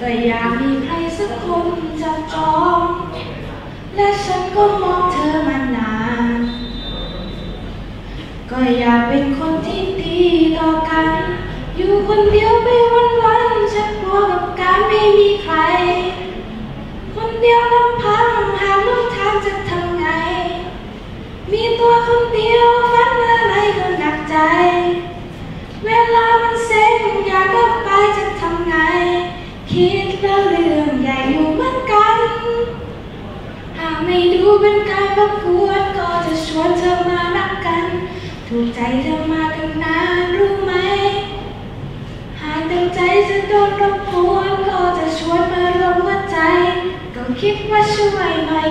ก็อยากมีใครสักคนจับจอง และฉันก็มองเธอมานาน ก็อยากเป็นคนที่ดีต่อกัน อยู่คนเดียวไปวันๆฉันกลัวกับการไม่มีใคร คนเดียวลำพังหาลูกทางจะทำไง มีตัวคนเดียว คิดแล้วเรื่องใหญ่อยู่เหมือนกัน หากไม่ดูเป็นการประกวดก็จะชวนเธอมารักกัน ถูกใจเธอมาตั้งนานรู้ไหม หากตั้งใจจะโดนรบกวนก็จะชวนมารวมหัวใจ ก็คิดว่าช่วยหน่อย